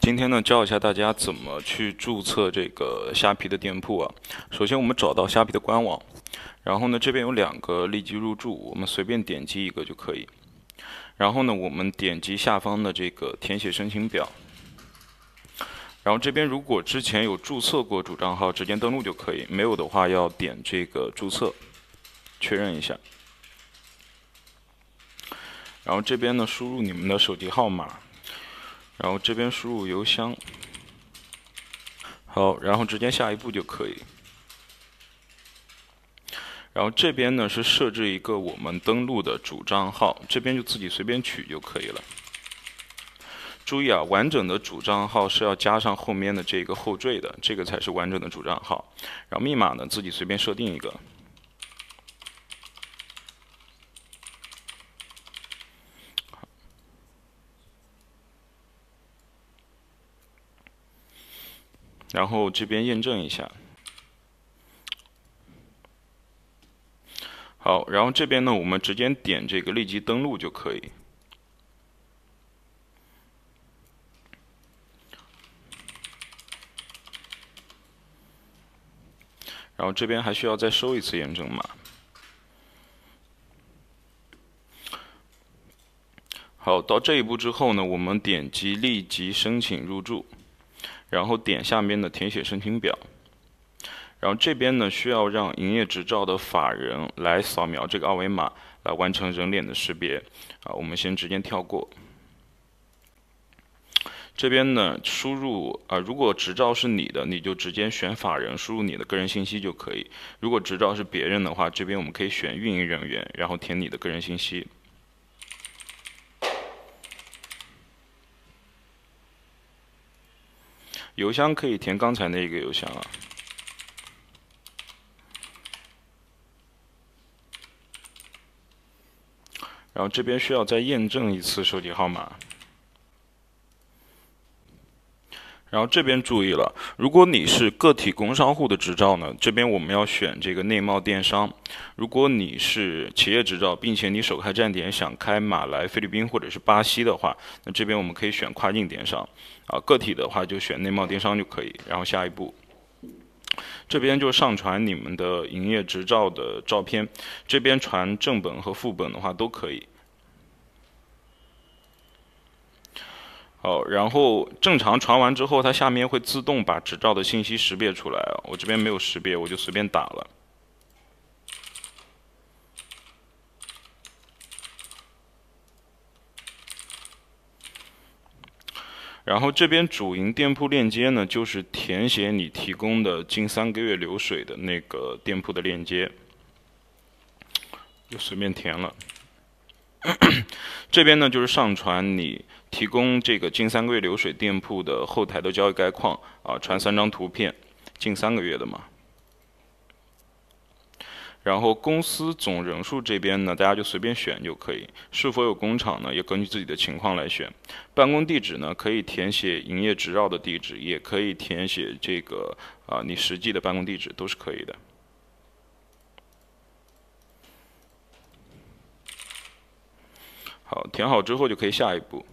今天呢，教一下大家怎么去注册这个虾皮的店铺啊。首先，我们找到虾皮的官网，然后呢，这边有两个立即入驻，我们随便点击一个就可以。然后呢，我们点击下方的这个填写申请表，然后这边如果之前有注册过主账号，直接登录就可以；没有的话，要点这个注册，确认一下。然后这边呢，输入你们的手机号码。然后这边输入邮箱，好，然后直接下一步就可以。然后这边呢是设置一个我们登录的主账号，这边就自己随便取就可以了。注意啊，完整的主账号是要加上后面的这个后缀的，这个才是完整的主账号。然后密码呢自己随便设定一个。然后这边验证一下，好，然后这边呢，我们直接点这个立即登录就可以。然后这边还需要再收一次验证码。好，到这一步之后呢，我们点击立即申请入驻。然后点下面的填写申请表，然后这边呢需要让营业执照的法人来扫描这个二维码，来完成人脸的识别。啊，我们先直接跳过。这边呢输入啊，如果执照是你的，你就直接选法人，输入你的个人信息就可以。如果执照是别人的话，这边我们可以选运营人员，然后填你的个人信息。邮箱可以填刚才那个邮箱啊，然后这边需要再验证一次手机号码。然后这边注意了，如果你是个体工商户的执照呢，这边我们要选这个内贸电商；如果你是企业执照，并且你首开站点想开马来、菲律宾或者是巴西的话，那这边我们可以选跨境电商。啊，个体的话就选内贸电商就可以。然后下一步，这边就上传你们的营业执照的照片，这边传正本和副本的话都可以。好，然后正常传完之后，它下面会自动把执照的信息识别出来啊。我这边没有识别，我就随便打了。然后这边主营店铺链接呢，就是填写你提供的近三个月流水的那个店铺的链接，就随便填了。这边呢，就是上传你。提供这个近三个月流水店铺的后台的交易概况啊，传三张图片，近三个月的嘛。然后公司总人数这边呢，大家就随便选就可以。是否有工厂呢？也根据自己的情况来选。办公地址呢，可以填写营业执照的地址，也可以填写这个啊你实际的办公地址，都是可以的。好，填好之后就可以下一步。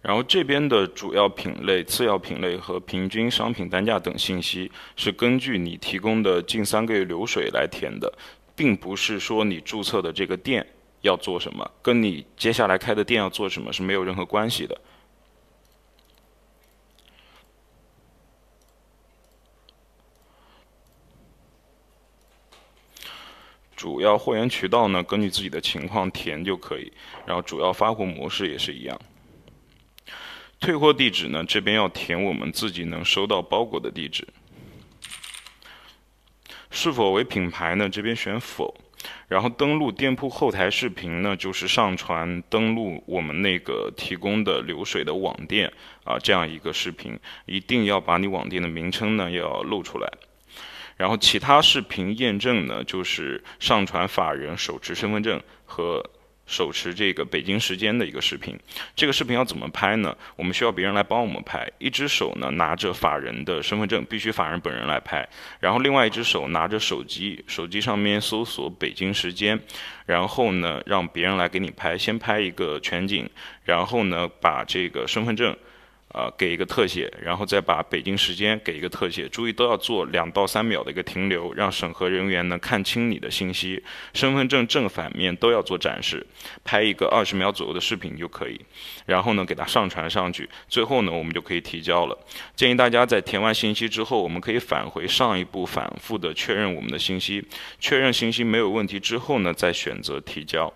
然后这边的主要品类、次要品类和平均商品单价等信息是根据你提供的近三个月流水来填的，并不是说你注册的这个店要做什么，跟你接下来开的店要做什么是没有任何关系的。主要货源渠道呢，根据自己的情况填就可以，然后主要发货模式也是一样。退货地址呢？这边要填我们自己能收到包裹的地址。是否为品牌呢？这边选否。然后登录店铺后台视频呢，就是上传登录我们那个提供的流水的网店啊，这样一个视频，一定要把你网店的名称呢要露出来。然后其他视频验证呢，就是上传法人手持身份证和。手持这个北京时间的一个视频。这个视频要怎么拍呢？我们需要别人来帮我们拍，一只手呢拿着法人的身份证，必须法人本人来拍，然后另外一只手拿着手机，手机上面搜索北京时间，然后呢让别人来给你拍，先拍一个全景，然后呢把这个身份证。呃，给一个特写，然后再把北京时间给一个特写，注意都要做两到三秒的一个停留，让审核人员呢看清你的信息。身份证正反面都要做展示，拍一个二十秒左右的视频就可以，然后呢给它上传上去，最后呢我们就可以提交了。建议大家在填完信息之后，我们可以返回上一步，反复的确认我们的信息，确认信息没有问题之后呢，再选择提交。